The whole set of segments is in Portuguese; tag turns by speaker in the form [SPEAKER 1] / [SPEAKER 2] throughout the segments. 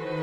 [SPEAKER 1] thank you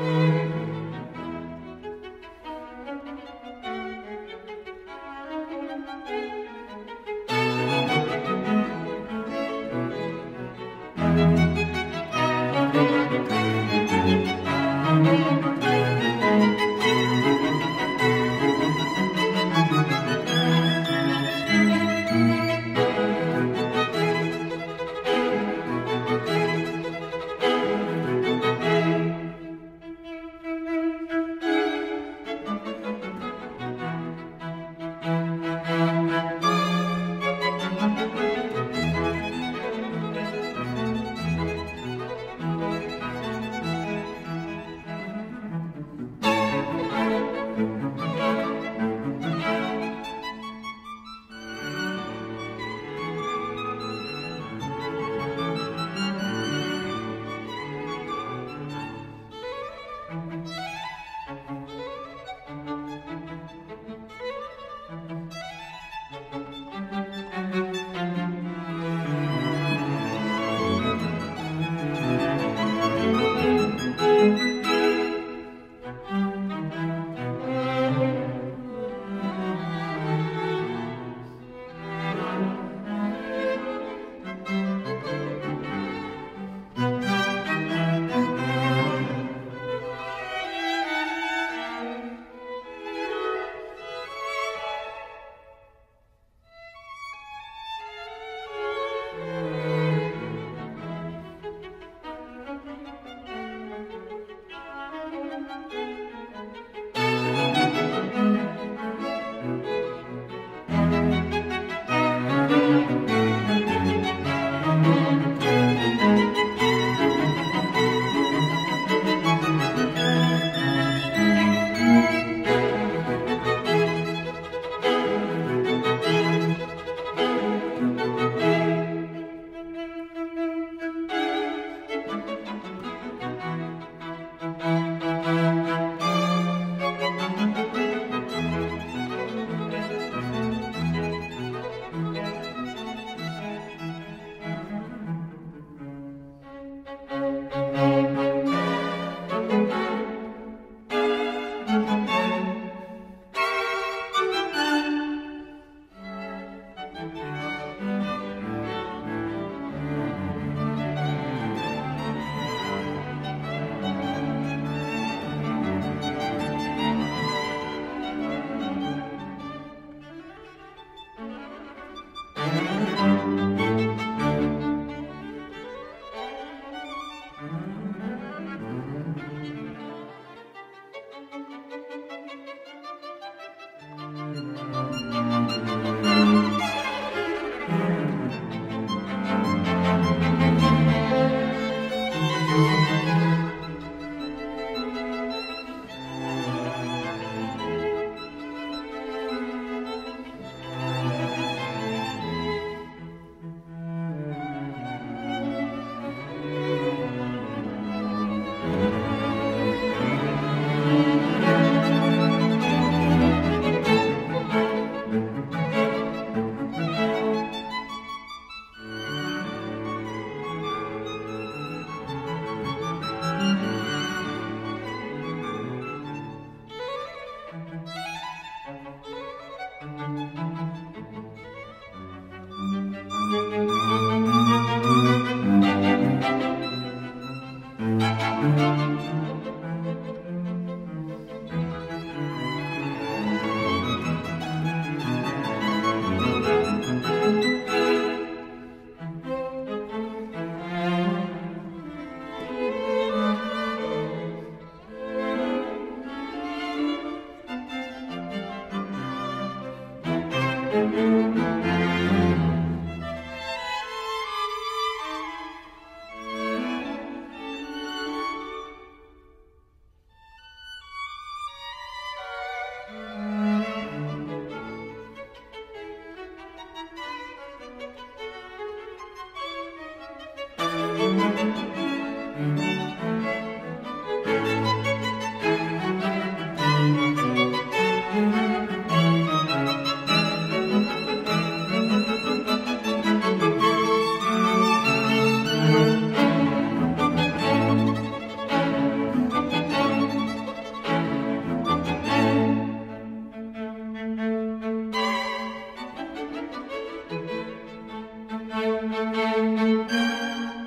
[SPEAKER 1] Música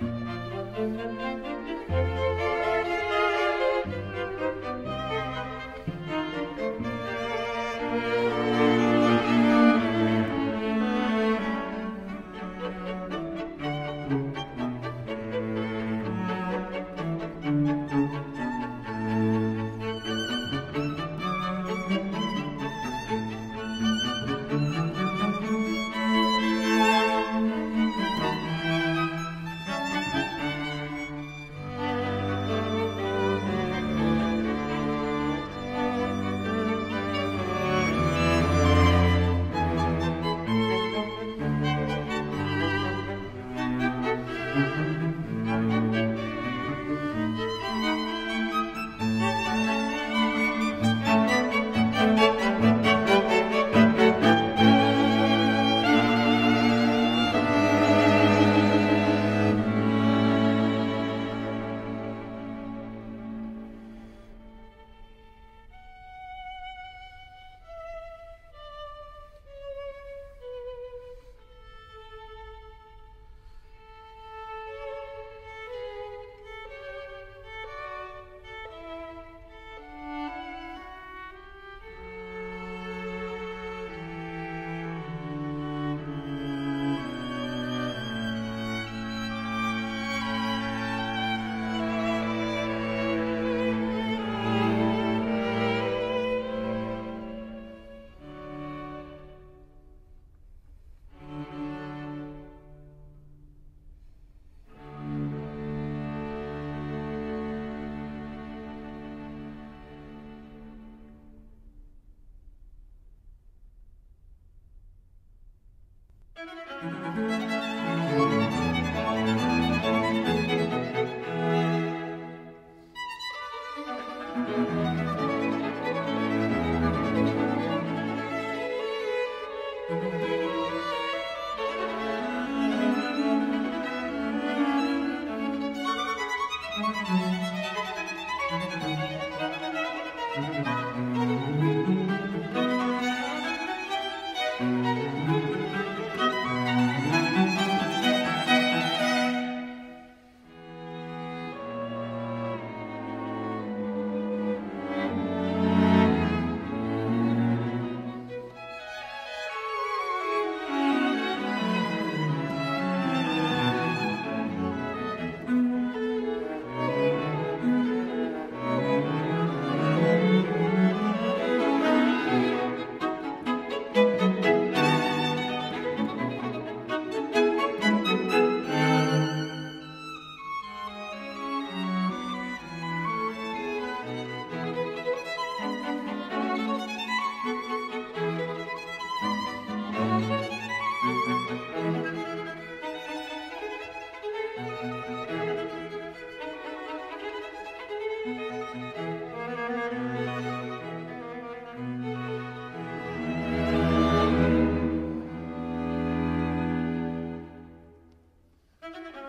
[SPEAKER 1] Thank you. Thank you.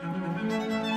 [SPEAKER 1] Música